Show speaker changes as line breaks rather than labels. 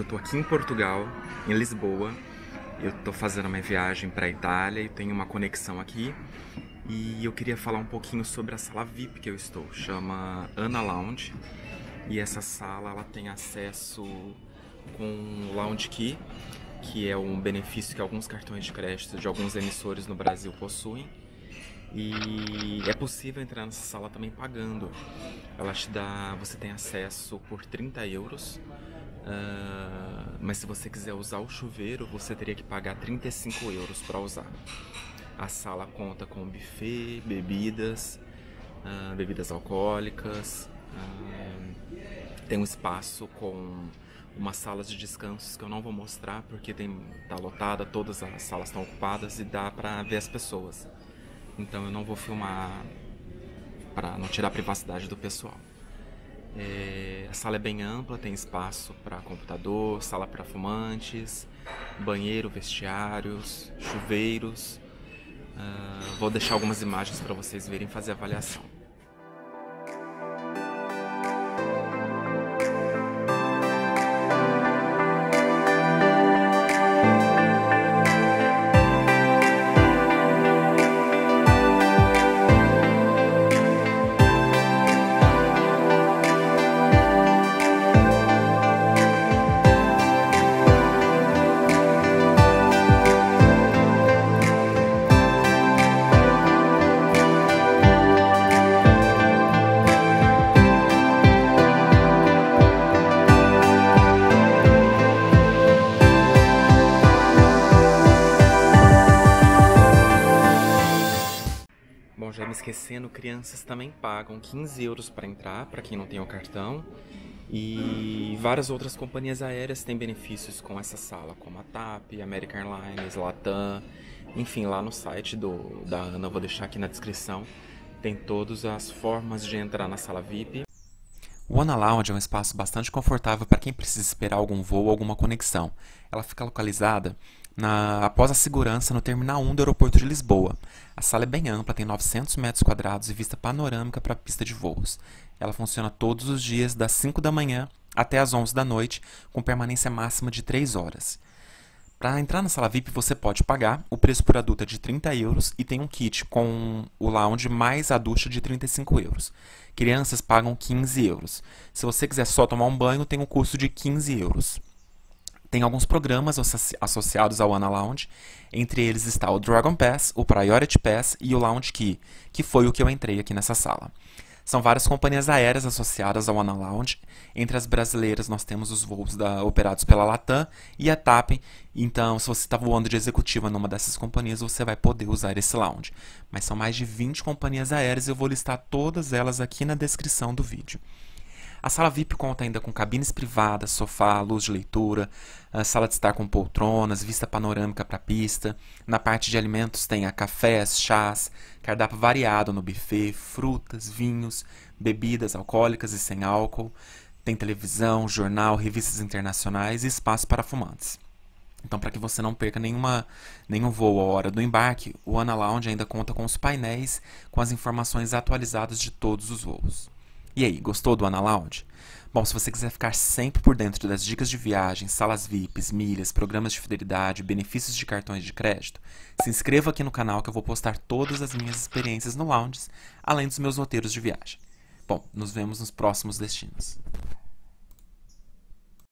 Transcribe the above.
tô aqui em Portugal, em Lisboa. Eu tô fazendo uma viagem para Itália e tenho uma conexão aqui. E eu queria falar um pouquinho sobre a sala VIP que eu estou. Chama Ana Lounge. E essa sala ela tem acesso com Lounge Key, que é um benefício que alguns cartões de crédito de alguns emissores no Brasil possuem. E é possível entrar nessa sala também pagando. Ela te dá, você tem acesso por 30 euros. Uh, mas se você quiser usar o chuveiro, você teria que pagar 35 euros para usar. A sala conta com buffet, bebidas, uh, bebidas alcoólicas. Uh, tem um espaço com umas salas de descansos que eu não vou mostrar porque tem tá lotada, todas as salas estão ocupadas e dá para ver as pessoas. Então eu não vou filmar para não tirar a privacidade do pessoal. É, a sala é bem ampla, tem espaço para computador, sala para fumantes, banheiro, vestiários, chuveiros. Uh, vou deixar algumas imagens para vocês verem fazer avaliação. Esquecendo, crianças também pagam 15 euros para entrar, para quem não tem o cartão. E várias outras companhias aéreas têm benefícios com essa sala, como a TAP, American Airlines, Latam. Enfim, lá no site do, da Ana, vou deixar aqui na descrição, tem todas as formas de entrar na sala VIP. O Ana Lounge é um espaço bastante confortável para quem precisa esperar algum voo ou alguma conexão. Ela fica localizada na, após a segurança no Terminal 1 do aeroporto de Lisboa. A sala é bem ampla, tem 900 metros quadrados e vista panorâmica para a pista de voos. Ela funciona todos os dias, das 5 da manhã até as 11 da noite, com permanência máxima de 3 horas. Para entrar na sala VIP, você pode pagar. O preço por adulto é de 30 euros e tem um kit com o lounge mais a ducha de 35 euros. Crianças pagam 15 euros. Se você quiser só tomar um banho, tem um custo de 15 euros. Tem alguns programas associados ao Ana Lounge. Entre eles está o Dragon Pass, o Priority Pass e o Lounge Key, que foi o que eu entrei aqui nessa sala. São várias companhias aéreas associadas ao Ana Lounge. Entre as brasileiras, nós temos os voos da, operados pela Latam e a TAP. Então, se você está voando de executiva numa dessas companhias, você vai poder usar esse lounge. Mas são mais de 20 companhias aéreas e eu vou listar todas elas aqui na descrição do vídeo. A sala VIP conta ainda com cabines privadas, sofá, luz de leitura, sala de estar com poltronas, vista panorâmica para a pista. Na parte de alimentos tem a cafés, chás, cardápio variado no buffet, frutas, vinhos, bebidas alcoólicas e sem álcool. Tem televisão, jornal, revistas internacionais e espaço para fumantes. Então, para que você não perca nenhuma, nenhum voo à hora do embarque, o Ana Lounge ainda conta com os painéis com as informações atualizadas de todos os voos. E aí, gostou do Ana Lounge? Bom, se você quiser ficar sempre por dentro das dicas de viagem, salas VIPs, milhas, programas de fidelidade, benefícios de cartões de crédito, se inscreva aqui no canal que eu vou postar todas as minhas experiências no lounge, além dos meus roteiros de viagem. Bom, nos vemos nos próximos destinos.